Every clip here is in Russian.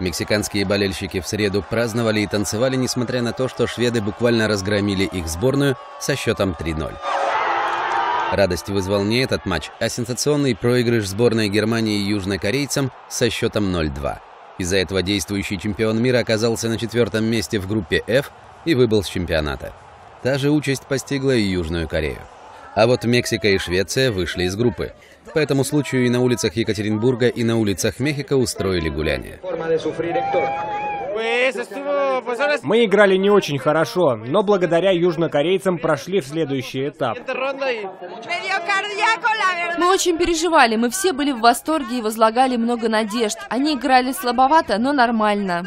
Мексиканские болельщики в среду праздновали и танцевали, несмотря на то, что шведы буквально разгромили их сборную со счетом 3-0. Радость вызвал не этот матч, а сенсационный проигрыш сборной Германии южнокорейцам со счетом 0-2. Из-за этого действующий чемпион мира оказался на четвертом месте в группе F и выбыл с чемпионата. Та же участь постигла и Южную Корею. А вот Мексика и Швеция вышли из группы. По этому случаю и на улицах Екатеринбурга, и на улицах Мехико устроили гуляние. Мы играли не очень хорошо, но благодаря южнокорейцам прошли в следующий этап. Мы очень переживали, мы все были в восторге и возлагали много надежд. Они играли слабовато, но нормально.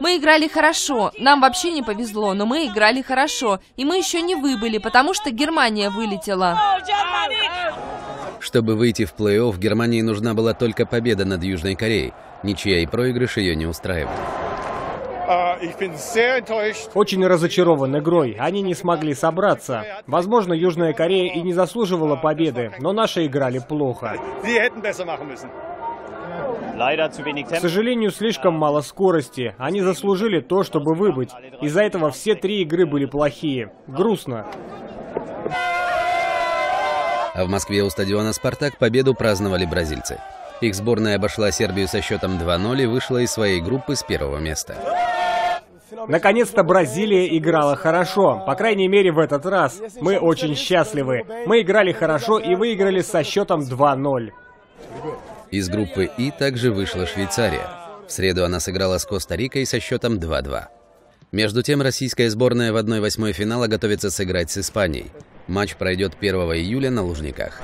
Мы играли хорошо. Нам вообще не повезло, но мы играли хорошо. И мы еще не выбыли, потому что Германия вылетела. Чтобы выйти в плей-офф, Германии нужна была только победа над Южной Кореей. Ничья и проигрыш ее не устраивали. Очень разочарован игрой. Они не смогли собраться. Возможно, Южная Корея и не заслуживала победы, но наши играли плохо. К сожалению, слишком мало скорости. Они заслужили то, чтобы выбыть. Из-за этого все три игры были плохие. Грустно. А в Москве у стадиона «Спартак» победу праздновали бразильцы. Их сборная обошла Сербию со счетом 2-0 и вышла из своей группы с первого места. Наконец-то Бразилия играла хорошо. По крайней мере, в этот раз. Мы очень счастливы. Мы играли хорошо и выиграли со счетом 2-0. Из группы И также вышла Швейцария. В среду она сыграла с Коста-Рикой со счетом 2-2. Между тем, российская сборная в 1-8 финала готовится сыграть с Испанией. Матч пройдет 1 июля на Лужниках.